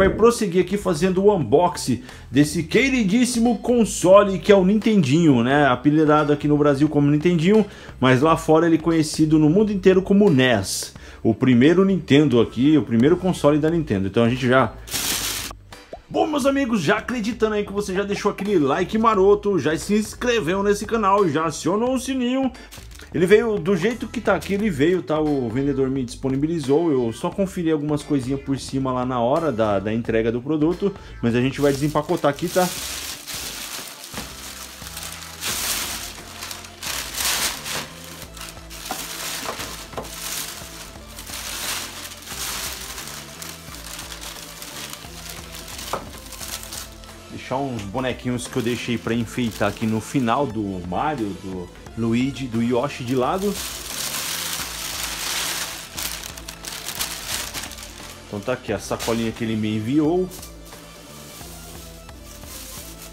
vai prosseguir aqui fazendo o unboxing desse queridíssimo console que é o Nintendinho, né? Apelidado aqui no Brasil como Nintendinho, mas lá fora ele é conhecido no mundo inteiro como NES. O primeiro Nintendo aqui, o primeiro console da Nintendo. Então a gente já Bom, meus amigos, já acreditando aí que você já deixou aquele like maroto, já se inscreveu nesse canal, já acionou o sininho ele veio do jeito que tá aqui, ele veio, tá? O vendedor me disponibilizou. Eu só conferi algumas coisinhas por cima lá na hora da, da entrega do produto. Mas a gente vai desempacotar aqui, tá? deixar uns bonequinhos que eu deixei para enfeitar aqui no final do Mario, do Luigi, do Yoshi de lado. Então tá aqui a sacolinha que ele me enviou.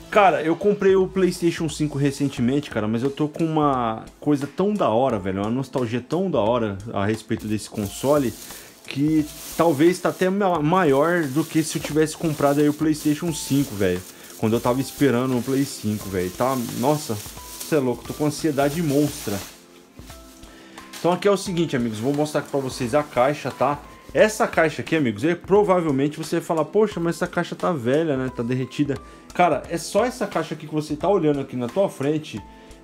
Cara, eu comprei o PlayStation 5 recentemente, cara, mas eu tô com uma coisa tão da hora, velho, uma nostalgia tão da hora a respeito desse console que talvez tá até maior do que se eu tivesse comprado aí o PlayStation 5, velho. Quando eu tava esperando o Play 5, velho. Tá, nossa, você é louco, tô com ansiedade monstra. Então aqui é o seguinte, amigos, vou mostrar aqui pra vocês a caixa, tá? Essa caixa aqui, amigos, é, provavelmente você vai falar, poxa, mas essa caixa tá velha, né? Tá derretida. Cara, é só essa caixa aqui que você tá olhando aqui na tua frente,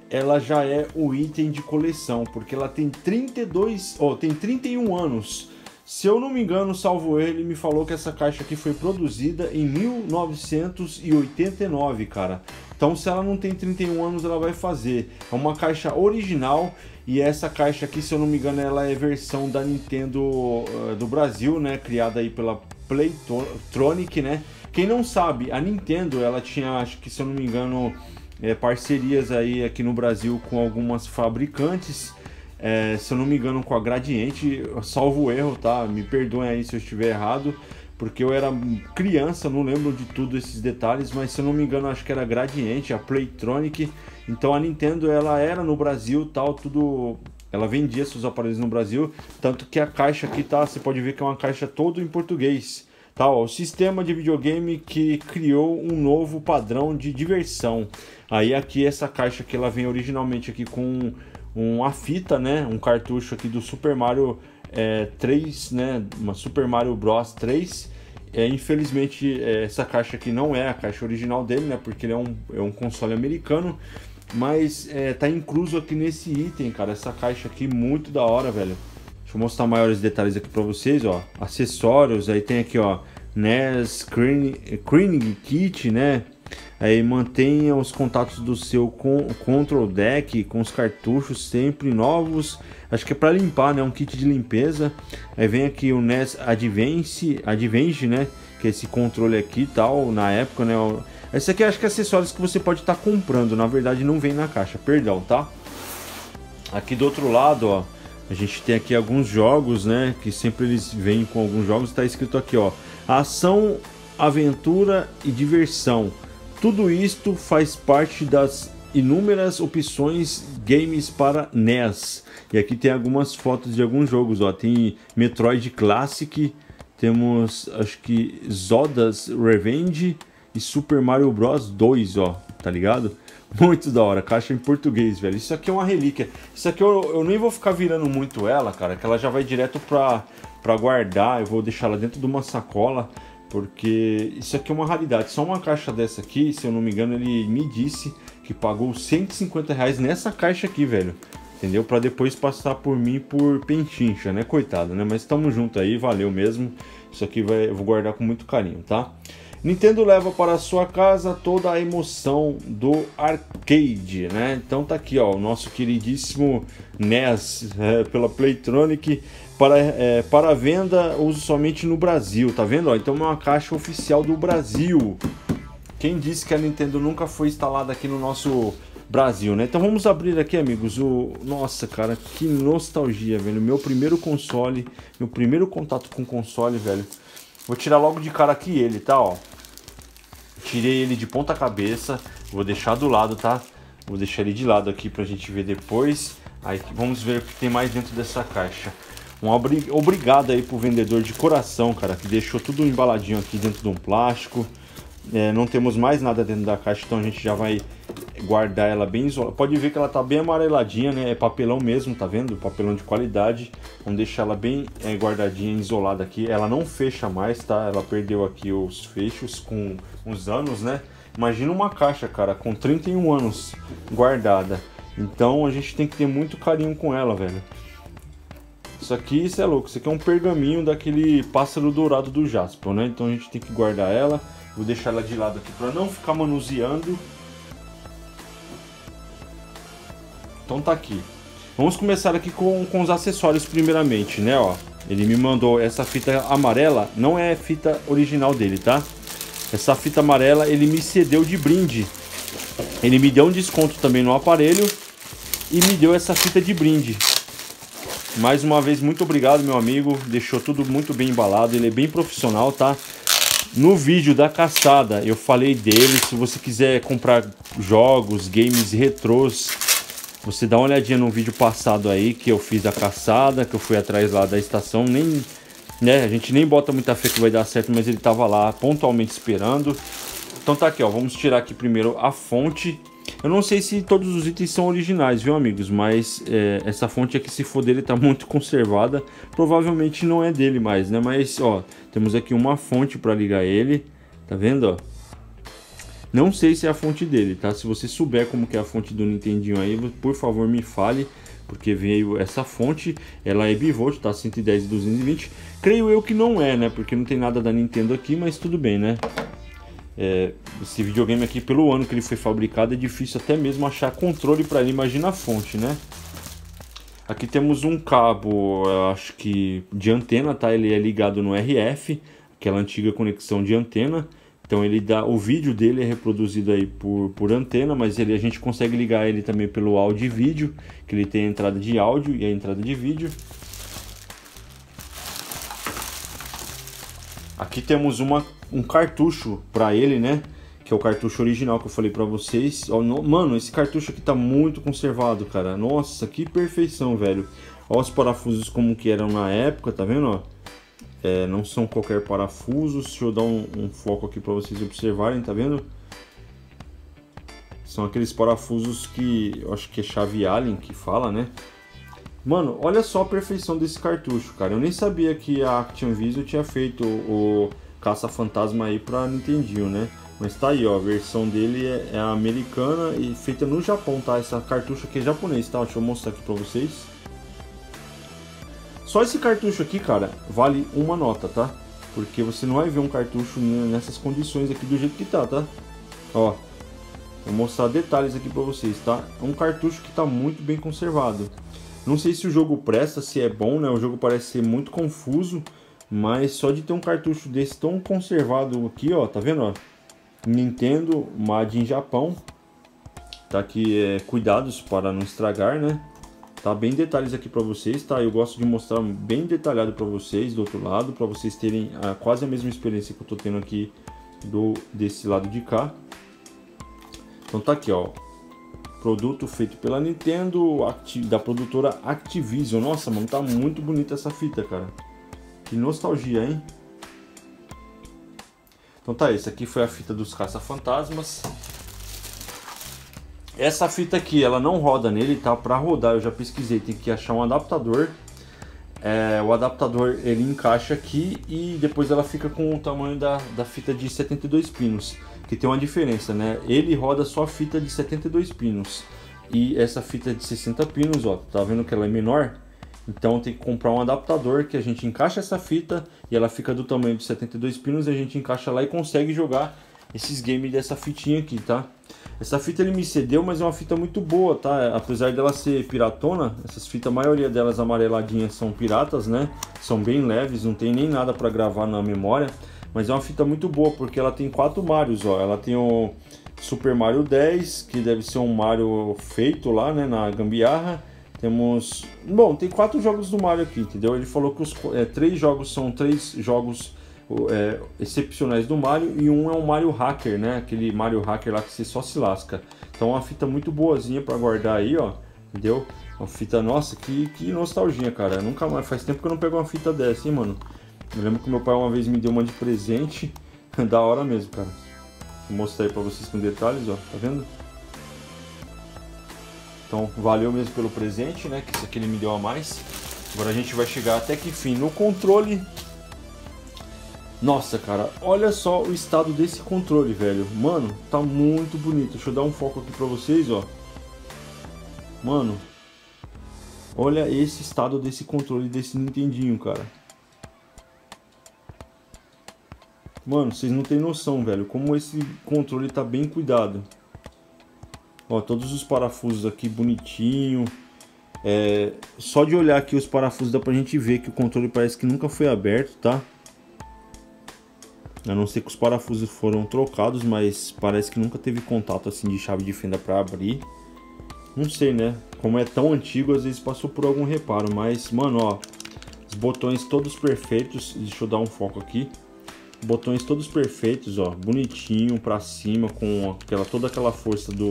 ela já é o item de coleção, porque ela tem 32, ó, oh, tem 31 anos. Se eu não me engano, salvo ele me falou que essa caixa aqui foi produzida em 1989, cara. Então, se ela não tem 31 anos, ela vai fazer. É uma caixa original e essa caixa aqui, se eu não me engano, ela é versão da Nintendo uh, do Brasil, né? Criada aí pela Playtronic, né? Quem não sabe, a Nintendo, ela tinha, acho que se eu não me engano, é, parcerias aí aqui no Brasil com algumas fabricantes. É, se eu não me engano, com a Gradiente, salvo erro, tá? Me perdoem aí se eu estiver errado porque eu era criança, não lembro de tudo esses detalhes, mas se eu não me engano, acho que era Gradiente, a Playtronic. Então a Nintendo ela era no Brasil, tal, tudo ela vendia seus aparelhos no Brasil, tanto que a caixa aqui tá, você pode ver que é uma caixa todo em português. Ó, o sistema de videogame que criou um novo padrão de diversão. Aí aqui essa caixa que ela vem originalmente aqui com uma fita, né, um cartucho aqui do Super Mario é, 3, né, uma Super Mario Bros 3. É, infelizmente é, essa caixa aqui não é a caixa original dele, né, porque ele é um, é um console americano, mas é, tá incluso aqui nesse item, cara, essa caixa aqui muito da hora, velho. Deixa eu mostrar maiores detalhes aqui para vocês, ó, acessórios, aí tem aqui, ó, NES Cleaning Kit, né, Aí mantenha os contatos do seu control deck com os cartuchos sempre novos. Acho que é para limpar, né? Um kit de limpeza. Aí vem aqui o NES Advance, Advance, né? Que é esse controle aqui e tal, na época, né? Esse aqui acho que é acessórios que você pode estar tá comprando. Na verdade não vem na caixa, perdão, tá? Aqui do outro lado, ó. A gente tem aqui alguns jogos, né? Que sempre eles vêm com alguns jogos. Está escrito aqui, ó. Ação, aventura e diversão tudo isto faz parte das inúmeras opções games para NES. E aqui tem algumas fotos de alguns jogos, ó. Tem Metroid Classic, temos acho que Zoda's Revenge e Super Mario Bros 2, ó, tá ligado? Muito da hora, caixa em português, velho. Isso aqui é uma relíquia. Isso aqui eu, eu nem vou ficar virando muito ela, cara, que ela já vai direto pra, pra guardar. Eu vou deixar ela dentro de uma sacola porque isso aqui é uma raridade. Só uma caixa dessa aqui, se eu não me engano, ele me disse que pagou 150 reais nessa caixa aqui, velho. Entendeu? Para depois passar por mim por penchincha, né? Coitado, né? Mas estamos junto aí, valeu mesmo. Isso aqui vai, eu vou guardar com muito carinho, tá? Nintendo leva para sua casa toda a emoção do arcade, né? Então tá aqui, ó, o nosso queridíssimo NES é, pela Playtronic para, é, para venda uso somente no Brasil, tá vendo? Ó, então é uma caixa oficial do Brasil. Quem disse que a Nintendo nunca foi instalada aqui no nosso Brasil, né? Então vamos abrir aqui, amigos, o... Nossa, cara, que nostalgia, velho. Meu primeiro console, meu primeiro contato com console, velho. Vou tirar logo de cara aqui ele, tá, ó. Tirei ele de ponta cabeça, vou deixar do lado, tá? Vou deixar ele de lado aqui pra gente ver depois. Aí vamos ver o que tem mais dentro dessa caixa. Um obrigado aí pro vendedor de coração, cara, que deixou tudo embaladinho aqui dentro de um plástico. É, não temos mais nada dentro da caixa, então a gente já vai guardar ela bem isolada. Pode ver que ela tá bem amareladinha, né? É papelão mesmo, tá vendo? Papelão de qualidade. Vamos deixar ela bem é, guardadinha, isolada aqui. Ela não fecha mais, tá? Ela perdeu aqui os fechos com os anos, né? Imagina uma caixa, cara, com 31 anos guardada. Então a gente tem que ter muito carinho com ela, velho. Isso aqui, isso é louco. Isso aqui é um pergaminho daquele pássaro dourado do Jasper, né? Então a gente tem que guardar ela. Vou deixar ela de lado aqui para não ficar manuseando. Então tá aqui. Vamos começar aqui com, com os acessórios primeiramente, né? Ó, ele me mandou essa fita amarela, não é fita original dele, tá? Essa fita amarela ele me cedeu de brinde. Ele me deu um desconto também no aparelho e me deu essa fita de brinde. Mais uma vez, muito obrigado, meu amigo. Deixou tudo muito bem embalado. Ele é bem profissional, tá? No vídeo da caçada eu falei dele. Se você quiser comprar jogos, games retrôs, você dá uma olhadinha no vídeo passado aí que eu fiz da caçada, que eu fui atrás lá da estação. Nem, né, a gente nem bota muita fé que vai dar certo, mas ele tava lá pontualmente esperando. Então tá aqui, ó. Vamos tirar aqui primeiro a fonte eu não sei se todos os itens são originais, viu, amigos? Mas é, essa fonte aqui, se for dele, tá muito conservada. Provavelmente não é dele mais, né? Mas, ó, temos aqui uma fonte para ligar ele. Tá vendo, ó? Não sei se é a fonte dele, tá? Se você souber como que é a fonte do Nintendinho aí, por favor me fale. Porque veio essa fonte, ela é bivolt, tá? 110 e 220. Creio eu que não é, né? Porque não tem nada da Nintendo aqui, mas tudo bem, né? É, esse videogame aqui, pelo ano que ele foi fabricado, é difícil até mesmo achar controle para ele. Imagina a fonte, né? Aqui temos um cabo, acho que de antena, tá? Ele é ligado no RF, aquela antiga conexão de antena. Então ele dá, o vídeo dele é reproduzido aí por, por antena, mas ele, a gente consegue ligar ele também pelo áudio e vídeo, que ele tem a entrada de áudio e a entrada de vídeo. Aqui temos uma, um cartucho para ele, né? Que é o cartucho original que eu falei para vocês. Mano, esse cartucho aqui tá muito conservado, cara. Nossa, que perfeição, velho. Olha os parafusos como que eram na época, tá vendo? Ó? É, não são qualquer parafusos. Deixa eu dar um, um foco aqui para vocês observarem, tá vendo? São aqueles parafusos que eu acho que é chave Allen que fala, né? Mano, olha só a perfeição desse cartucho, cara. Eu nem sabia que a Action Visual tinha feito o Caça-Fantasma aí pra Nintendinho, né? Mas tá aí, ó, a versão dele é, é americana e feita no Japão, tá? Essa cartucho aqui é japonês, tá? Deixa eu mostrar aqui pra vocês. Só esse cartucho aqui, cara, vale uma nota, tá? Porque você não vai ver um cartucho nessas condições aqui do jeito que tá, tá? Ó, vou mostrar detalhes aqui pra vocês, tá? É um cartucho que tá muito bem conservado. Não sei se o jogo presta, se é bom, né? O jogo parece ser muito confuso, mas só de ter um cartucho desse tão conservado aqui, ó, tá vendo, ó? Nintendo Made em Japão. Tá aqui, é, cuidados para não estragar, né? Tá bem detalhes aqui para vocês, tá? Eu gosto de mostrar bem detalhado para vocês do outro lado, para vocês terem a, quase a mesma experiência que eu tô tendo aqui do desse lado de cá. Então tá aqui, ó, Produto feito pela Nintendo, da produtora Activision. Nossa, mano, tá muito bonita essa fita, cara. Que nostalgia, hein? Então tá, esse aqui foi a fita dos caça-fantasmas. Essa fita aqui, ela não roda nele, tá? Pra rodar, eu já pesquisei, tem que achar um adaptador. É, o adaptador, ele encaixa aqui e depois ela fica com o tamanho da, da fita de 72 pinos que tem uma diferença, né? Ele roda só fita de 72 pinos e essa fita de 60 pinos, ó, tá vendo que ela é menor? Então tem que comprar um adaptador que a gente encaixa essa fita e ela fica do tamanho de 72 pinos, a gente encaixa lá e consegue jogar esses games dessa fitinha aqui, tá? Essa fita ele me cedeu, mas é uma fita muito boa, tá? Apesar dela ser piratona, essas fitas, a maioria delas amareladinhas são piratas, né? São bem leves, não tem nem nada para gravar na memória. Mas é uma fita muito boa, porque ela tem quatro Marios, ó. Ela tem o Super Mario 10, que deve ser um Mario feito lá, né, na gambiarra. Temos... Bom, tem quatro jogos do Mario aqui, entendeu? Ele falou que os é, três jogos são três jogos é, excepcionais do Mario e um é um Mario Hacker, né? Aquele Mario Hacker lá que você só se lasca. Então uma fita muito boazinha para guardar aí, ó. Entendeu? Uma fita, nossa, que, que nostalgia, cara. Nunca mais, faz tempo que eu não pego uma fita dessa, hein, mano. Eu lembro que meu pai uma vez me deu uma de presente. da hora mesmo, cara. Vou mostrar aí pra vocês com detalhes, ó. Tá vendo? Então, valeu mesmo pelo presente, né? Que isso aqui ele me deu a mais. Agora a gente vai chegar até que fim no controle. Nossa, cara, olha só o estado desse controle, velho. Mano, tá muito bonito. Deixa eu dar um foco aqui pra vocês, ó. Mano, olha esse estado desse controle desse Nintendinho, cara. Mano, vocês não tem noção, velho, como esse controle tá bem cuidado. Ó, todos os parafusos aqui bonitinho. É, só de olhar aqui os parafusos dá pra gente ver que o controle parece que nunca foi aberto, tá? A não ser que os parafusos foram trocados, mas parece que nunca teve contato assim de chave de fenda para abrir. Não sei, né? Como é tão antigo, às vezes passou por algum reparo, mas, mano, ó, os botões todos perfeitos. Deixa eu dar um foco aqui. Botões todos perfeitos, ó, bonitinho para cima com aquela toda aquela força do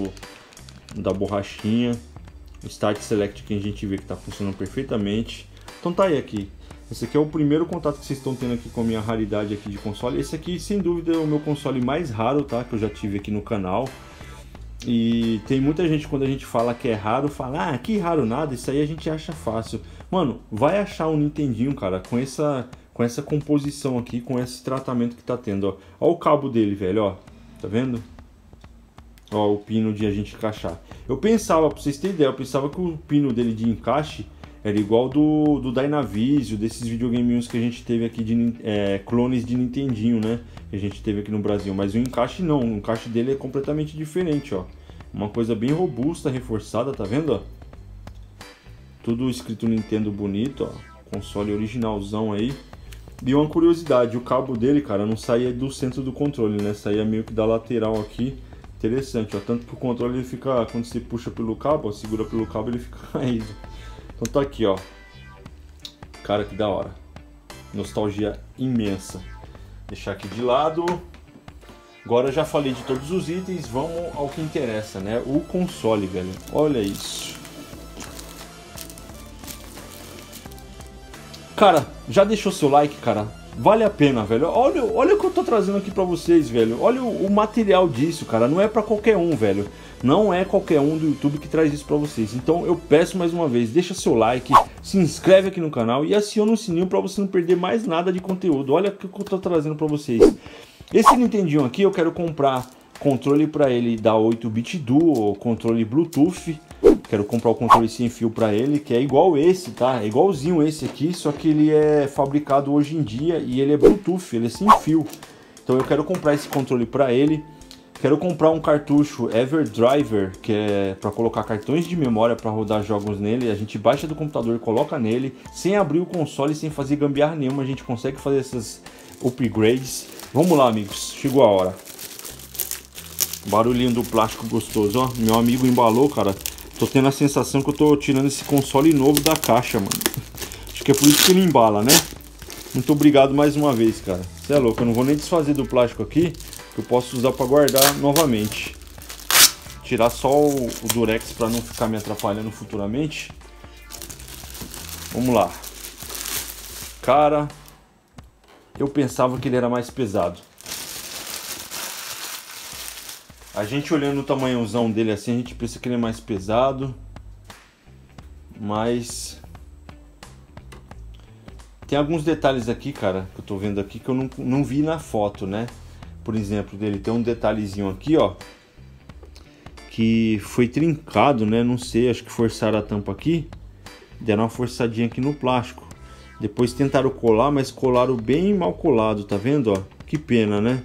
da borrachinha. O Start Select que a gente vê que tá funcionando perfeitamente. Então tá aí aqui. Esse aqui é o primeiro contato que vocês estão tendo aqui com a minha raridade aqui de console. Esse aqui, sem dúvida, é o meu console mais raro, tá? Que eu já tive aqui no canal. E tem muita gente, quando a gente fala que é raro, fala, ah, que raro nada, isso aí a gente acha fácil. Mano, vai achar um Nintendinho, cara, com essa, com essa composição aqui, com esse tratamento que tá tendo, ó. Ó o cabo dele, velho, ó. Tá vendo? Ó, o pino de a gente encaixar. Eu pensava, pra vocês terem ideia, eu pensava que o pino dele de encaixe era igual do, do Dynavision, desses videogames que a gente teve aqui de é, clones de Nintendinho, né? Que a gente teve aqui no Brasil. Mas o encaixe não, o encaixe dele é completamente diferente, ó. Uma coisa bem robusta, reforçada, tá vendo? Ó? Tudo escrito Nintendo bonito, ó. Console originalzão aí. E uma curiosidade, o cabo dele, cara, não saía do centro do controle, né? Saía meio que da lateral aqui. Interessante, ó. Tanto que o controle ele fica, quando você puxa pelo cabo, ó, segura pelo cabo, ele fica caído. Então tá aqui, ó. Cara, que da hora. Nostalgia imensa. Deixar aqui de lado. Agora já falei de todos os itens, vamos ao que interessa, né? O console, velho. Olha isso. Cara, já deixou seu like, cara? Vale a pena, velho. Olha, olha o que eu tô trazendo aqui pra vocês, velho. Olha o, o material disso, cara. Não é pra qualquer um, velho. Não é qualquer um do YouTube que traz isso pra vocês. Então eu peço mais uma vez, deixa seu like, se inscreve aqui no canal e aciona o sininho pra você não perder mais nada de conteúdo. Olha o que eu tô trazendo pra vocês. Esse Nintendinho aqui eu quero comprar controle para ele da 8-bit Duo, controle Bluetooth. Quero comprar o controle sem fio para ele, que é igual esse, tá? É igualzinho esse aqui, só que ele é fabricado hoje em dia e ele é Bluetooth, ele é sem fio. Então eu quero comprar esse controle para ele. Quero comprar um cartucho EverDriver, que é para colocar cartões de memória para rodar jogos nele. A gente baixa do computador, coloca nele, sem abrir o console, sem fazer gambiarra nenhuma, a gente consegue fazer essas upgrades. Vamos lá, amigos, chegou a hora. Barulhinho do plástico gostoso, ó. Meu amigo embalou, cara. Tô tendo a sensação que eu tô tirando esse console novo da caixa, mano. Acho que é por isso que ele embala, né? Muito obrigado mais uma vez, cara. Você é louco, eu não vou nem desfazer do plástico aqui que eu posso usar para guardar novamente. Tirar só o, o durex para não ficar me atrapalhando futuramente. Vamos lá. Cara, eu pensava que ele era mais pesado. A gente olhando o tamanhozão dele assim, a gente pensa que ele é mais pesado. Mas tem alguns detalhes aqui, cara, que eu tô vendo aqui que eu não, não vi na foto, né? por exemplo, dele tem um detalhezinho aqui, ó, que foi trincado, né? Não sei, acho que forçaram a tampa aqui, deram uma forçadinha aqui no plástico. Depois tentaram colar, mas colaram bem mal colado, tá vendo, ó? Que pena, né?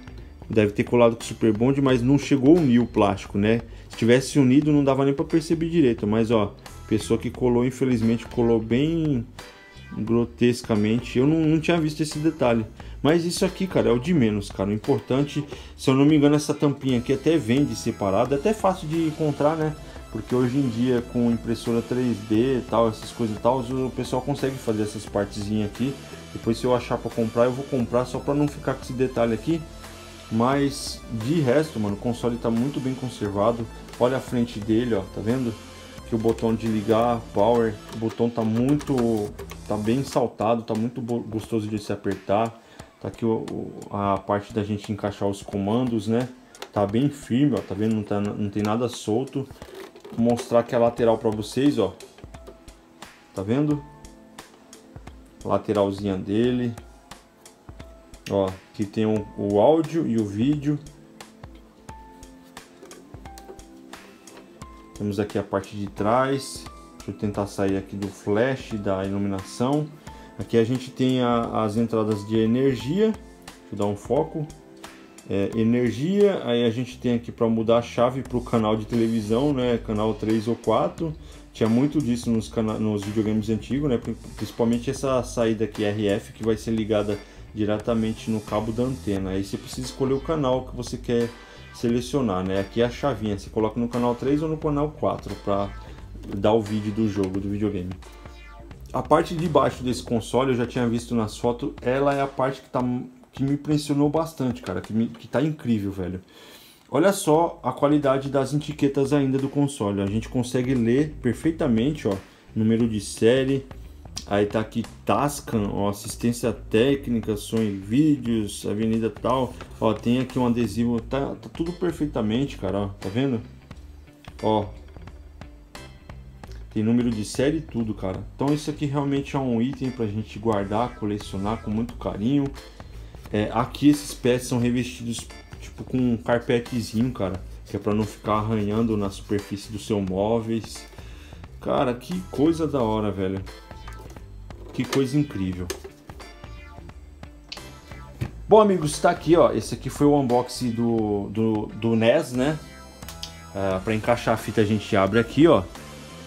Deve ter colado com super bond, mas não chegou a unir o plástico, né? Se tivesse unido não dava nem para perceber direito, mas ó, pessoa que colou, infelizmente colou bem grotescamente. Eu não, não tinha visto esse detalhe. Mas isso aqui, cara, é o de menos, cara. O importante, se eu não me engano, essa tampinha aqui até vende separada. É até fácil de encontrar, né? Porque hoje em dia, com impressora 3D e tal, essas coisas e tal, o pessoal consegue fazer essas partezinhas aqui. Depois, se eu achar para comprar, eu vou comprar só para não ficar com esse detalhe aqui. Mas, de resto, mano, o console tá muito bem conservado. Olha a frente dele, ó, tá vendo? Aqui o botão de ligar, power, o botão tá muito, tá bem saltado, tá muito gostoso de se apertar. Tá aqui o, a parte da gente encaixar os comandos, né? Tá bem firme, ó, tá vendo? Não, tá, não tem nada solto. Vou mostrar aqui a lateral para vocês, ó. Tá vendo? Lateralzinha dele. Ó, aqui tem o, o áudio e o vídeo. Temos aqui a parte de trás. Deixa eu tentar sair aqui do flash da iluminação. Aqui a gente tem a, as entradas de energia. Deixa eu dar um foco. É, energia, aí a gente tem aqui para mudar a chave para o canal de televisão, né? Canal 3 ou 4. Tinha muito disso nos, nos videogames antigos, né? Principalmente essa saída aqui RF que vai ser ligada diretamente no cabo da antena. Aí você precisa escolher o canal que você quer selecionar, né? Aqui é a chavinha, você coloca no canal 3 ou no canal 4 para dar o vídeo do jogo, do videogame. A parte de baixo desse console, eu já tinha visto nas fotos, ela é a parte que, tá, que me impressionou bastante, cara, que, me, que tá incrível, velho. Olha só a qualidade das etiquetas ainda do console, a gente consegue ler perfeitamente, ó, número de série, Aí tá aqui Tascan, ó, assistência técnica, som e vídeos, avenida tal. Ó, tem aqui um adesivo, tá, tá tudo perfeitamente, cara, ó, tá vendo? Ó. Tem número de série e tudo, cara. Então isso aqui realmente é um item pra gente guardar, colecionar com muito carinho. É, aqui esses pés são revestidos tipo com um carpetezinho, cara. Que é pra não ficar arranhando na superfície do seu móveis. Cara, que coisa da hora, velho. Que coisa incrível. Bom, amigos, está aqui, ó. Esse aqui foi o unboxing do, do, do NES, né? Uh, para encaixar a fita a gente abre aqui, ó.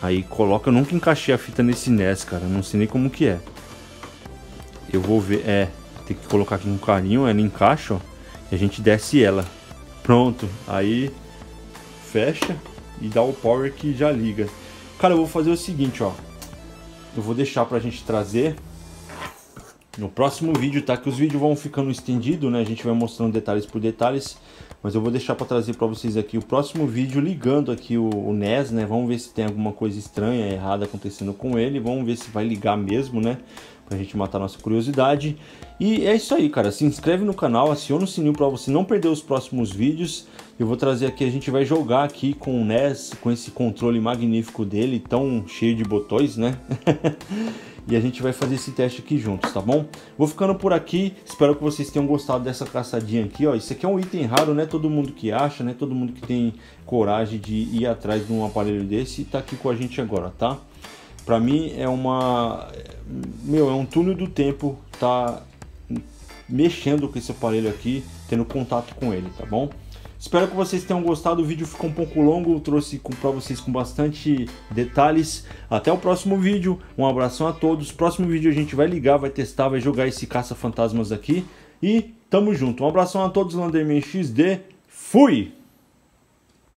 Aí coloca, eu nunca encaixei a fita nesse NES, cara. Não sei nem como que é. Eu vou ver, é, tem que colocar aqui com carinho, ela encaixa, ó. E a gente desce ela. Pronto, aí fecha e dá o power que já liga. Cara, eu vou fazer o seguinte, ó eu vou deixar para a gente trazer no próximo vídeo, tá? Que os vídeos vão ficando estendidos, né? A gente vai mostrando detalhes por detalhes, mas eu vou deixar para trazer para vocês aqui o próximo vídeo ligando aqui o, o, NES, né? Vamos ver se tem alguma coisa estranha, errada acontecendo com ele, vamos ver se vai ligar mesmo, né? Pra gente matar nossa curiosidade. E é isso aí, cara. Se inscreve no canal, aciona o sininho para você não perder os próximos vídeos. Eu vou trazer aqui, a gente vai jogar aqui com o NES, com esse controle magnífico dele, tão cheio de botões, né? e a gente vai fazer esse teste aqui juntos, tá bom? Vou ficando por aqui, espero que vocês tenham gostado dessa caçadinha aqui, ó. Isso aqui é um item raro, né? Todo mundo que acha, né? Todo mundo que tem coragem de ir atrás de um aparelho desse tá aqui com a gente agora, tá? Pra mim é uma... Meu, é um túnel do tempo tá mexendo com esse aparelho aqui, tendo contato com ele, tá bom? Espero que vocês tenham gostado. O vídeo ficou um pouco longo, trouxe para vocês com bastante detalhes. Até o próximo vídeo. Um abração a todos. Próximo vídeo a gente vai ligar, vai testar, vai jogar esse caça-fantasmas aqui. E tamo junto. Um abração a todos, Landerman XD. Fui!